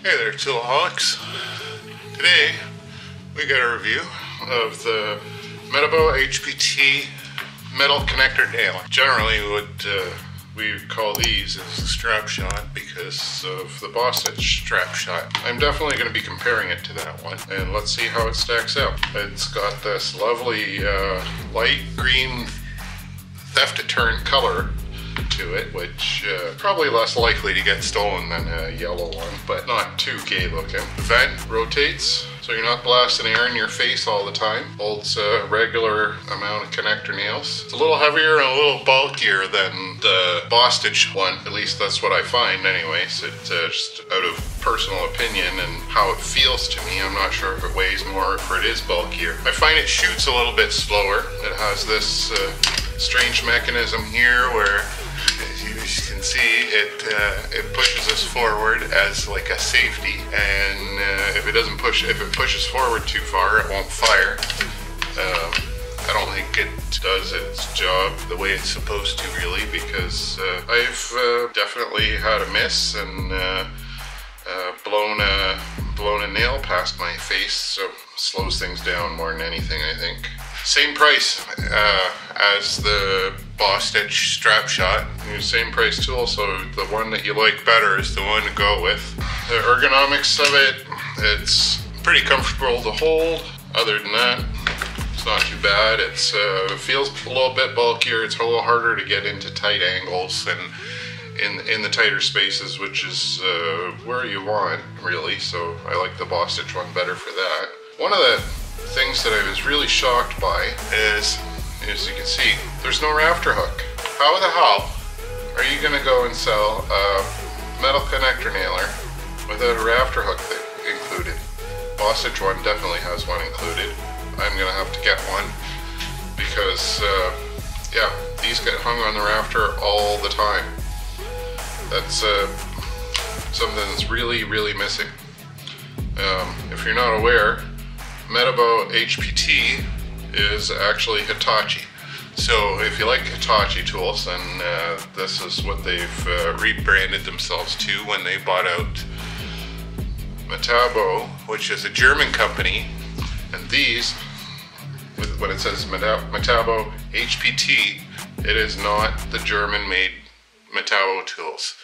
Hey there, Toolaholics. Today, we got a review of the Metabo HPT metal connector nail. Generally, what uh, we call these is a strap shot because of the Bostitch strap shot. I'm definitely going to be comparing it to that one, and let's see how it stacks up. It's got this lovely uh, light green theft deterrent color to it, which uh, probably less likely to get stolen than a yellow one, but not too gay looking. The vent rotates, so you're not blasting air in your face all the time. Holds a regular amount of connector nails. It's a little heavier and a little bulkier than the Bostitch one, at least that's what I find anyways. It uh, just out of personal opinion and how it feels to me, I'm not sure if it weighs more or if it is bulkier. I find it shoots a little bit slower. It has this uh, strange mechanism here where as you can see, it uh, it pushes us forward as like a safety, and uh, if it doesn't push, if it pushes forward too far, it won't fire. Um, I don't think it does its job the way it's supposed to, really, because uh, I've uh, definitely had a miss and uh, uh, blown a blown a nail past my face, so slows things down more than anything, I think. Same price as the Bostitch strap shot. Same price tool, so the one that you like better is the one to go with. The ergonomics of it, it's pretty comfortable to hold. Other than that, it's not too bad. Uh, feels a little bit bulkier. It's a little harder to get into tight angles and in in the tighter spaces, which is uh, where you want really. So I like the Bostitch one better for that. One of the things that I was really shocked by is, as you can see, there's no rafter hook. How the hell are you gonna go and sell a metal connector nailer without a rafter hook included? Bostitch one definitely has one included. I'm gonna have to get one because, uh, yeah, these get hung on the rafter all the time. That's uh, something that's really, really missing. Um, if you're not aware, Metabo HPT is actually Hitachi. So if you like Hitachi tools, then uh, this is what they've uh, rebranded themselves to when they bought out Metabo, which is a German company. And these, when it says Metabo HPT, it is not the German-made Metabo tools.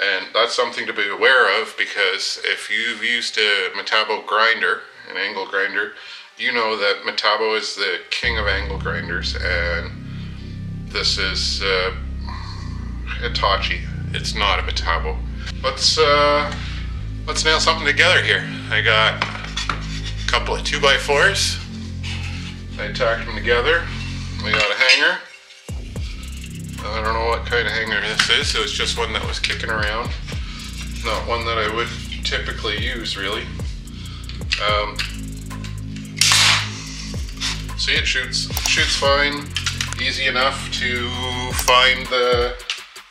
And that's something to be aware of because if you've used a Metabo grinder, an angle grinder, you know that Metabo is the king of angle grinders and this is uh, Hitachi. It's not a Metabo. Let's, uh, let's nail something together here. I got a couple of 2x4s. I tacked them together. We got a hanger. I don't know what kind of hanger this is, so it's just one that was kicking around. Not one that I would typically use, really. Um, see, it shoots shoots fine, easy enough to find the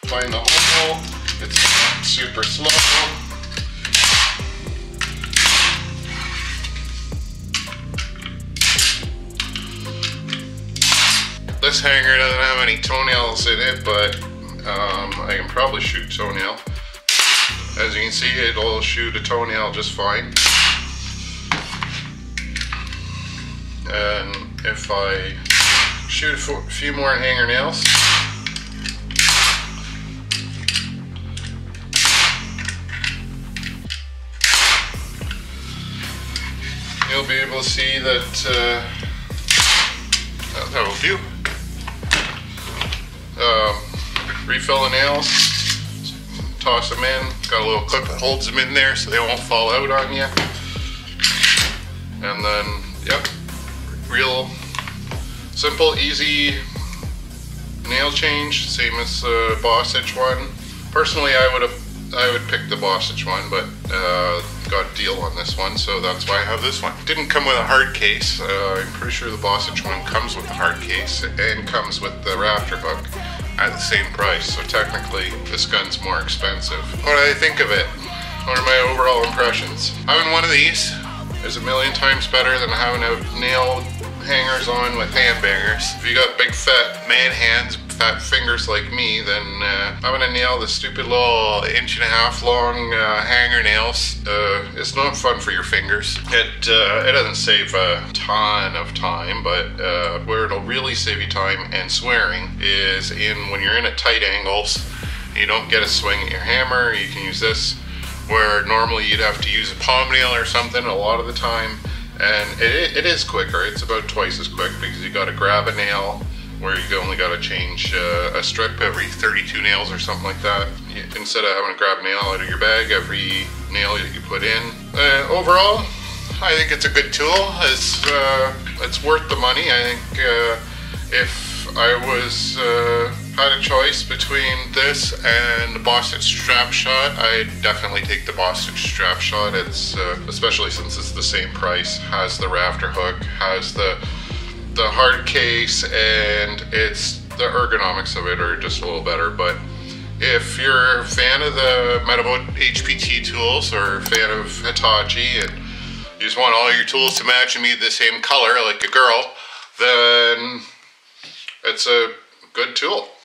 find the hole. It's not super slow. This hanger doesn't have any toenails in it, but um, I can probably shoot toenail. As you can see, it'll shoot a toenail just fine. And if I shoot a few more hanger nails, you'll be able to see that uh, that will do um, refill the nails, toss them in. Got a little clip that holds them in there so they won't fall out on you. And then, yep, real simple, easy nail change, same as the Bostitch one. Personally, I would have I would pick the Bostitch one, but uh, got a deal on this one, so that's why I have this one. Didn't come with a hard case. Uh, I'm pretty sure the Bostitch one comes with a hard case and comes with the rafter hook at the same price, so technically this gun's more expensive. What do I think of it? What are my overall impressions? Having one of these is a million times better than having a nail hangers on with hand bangers. If you got big fat man hands, fat fingers like me, then uh, I'm gonna nail the stupid little inch and a half long uh, hanger nails. Uh, it's not fun for your fingers. It uh, it doesn't save a ton of time, but uh, where it'll really save you time and swearing is in when you're in at tight angles. You don't get a swing at your hammer. You can use this where normally you'd have to use a palm nail or something a lot of the time and it, it is quicker. It's about twice as quick because you got to grab a nail where you only got to change uh, a strip every 32 nails or something like that. Instead of having to grab a nail out of your bag every nail that you put in. Uh, overall I think it's a good tool. It's, uh, it's worth the money. I think uh, if I was uh, had a choice between this and the Bostitch Strap Shot, I'd definitely take the Bostitch Strap Shot. It's uh, especially since it's the same price, has the rafter hook, has the the hard case, and it's the ergonomics of it are just a little better. But if you're a fan of the Metabo HPT tools or a fan of Hitachi and you just want all your tools to match and be the same color like a girl, then it's a good tool.